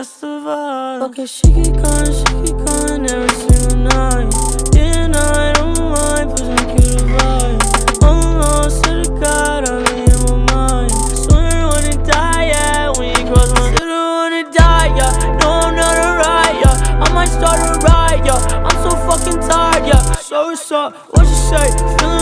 that's the vibe. Okay, she keep going, she keep going every single night. Day and I on my mind, pushing cute to vibe. Almost to the God, I'm in my mind. Swear wanna die, yeah, when you cross my Still wanna die, yeah. No, I'm not alright, yeah. I might start a riot, yeah. I'm so fucking tired, yeah. So what's up? What you say? Feeling